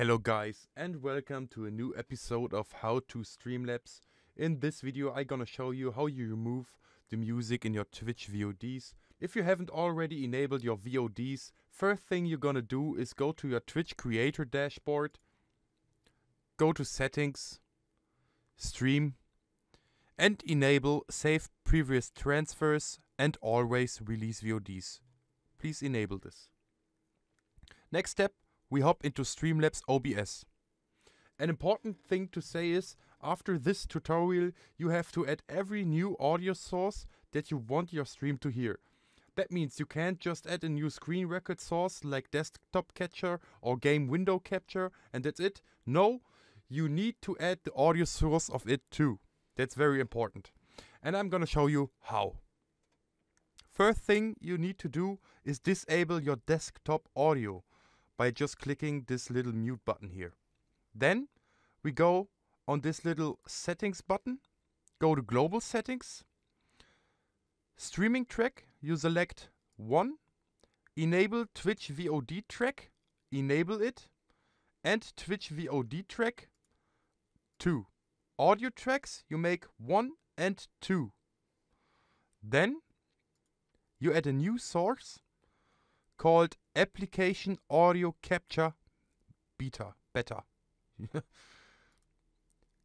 Hello guys and welcome to a new episode of How to Streamlabs. In this video I'm gonna show you how you remove the music in your Twitch VODs. If you haven't already enabled your VODs, first thing you're gonna do is go to your Twitch creator dashboard, go to settings, stream and enable save previous transfers and always release VODs. Please enable this. Next step, we hop into Streamlabs OBS. An important thing to say is, after this tutorial, you have to add every new audio source that you want your stream to hear. That means you can't just add a new screen record source like desktop capture or game window capture and that's it. No, you need to add the audio source of it too. That's very important. And I'm gonna show you how. First thing you need to do is disable your desktop audio by just clicking this little mute button here. Then we go on this little settings button, go to global settings, streaming track, you select 1, enable Twitch VOD track, enable it, and Twitch VOD track 2. Audio tracks you make 1 and 2. Then you add a new source called application audio capture beta beta.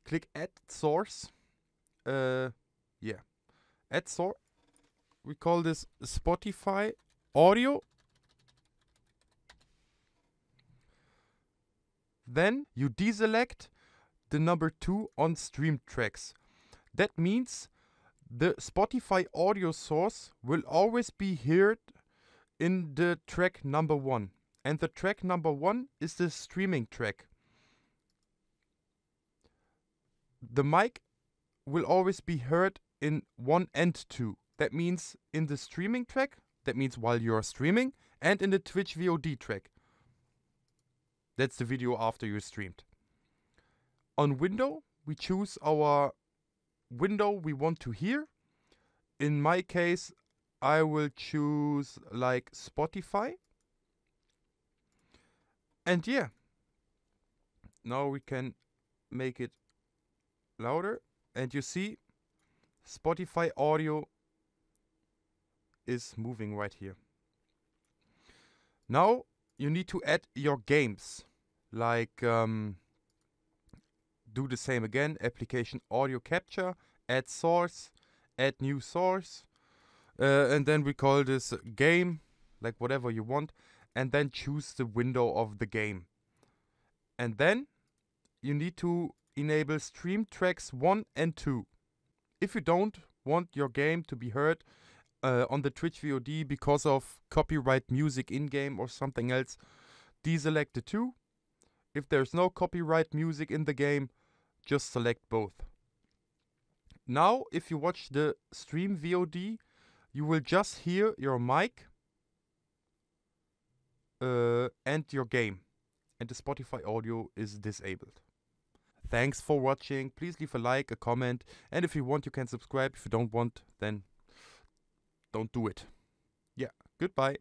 Click add source. Uh yeah. Add source we call this spotify audio. Then you deselect the number two on stream tracks. That means the spotify audio source will always be heard in the track number one. And the track number one is the streaming track. The mic will always be heard in one and two. That means in the streaming track, that means while you're streaming, and in the Twitch VOD track. That's the video after you streamed. On window, we choose our window we want to hear. In my case, I will choose like Spotify. And yeah, now we can make it louder. And you see, Spotify audio is moving right here. Now you need to add your games. Like, um, do the same again. Application audio capture, add source, add new source uh, and then we call this game, like whatever you want, and then choose the window of the game. And then you need to enable stream tracks 1 and 2. If you don't want your game to be heard uh, on the Twitch VOD because of copyright music in game or something else, deselect the 2. If there's no copyright music in the game, just select both. Now, if you watch the stream VOD, you will just hear your mic uh, and your game. And the Spotify audio is disabled. Thanks for watching. Please leave a like, a comment. And if you want, you can subscribe. If you don't want, then don't do it. Yeah, goodbye.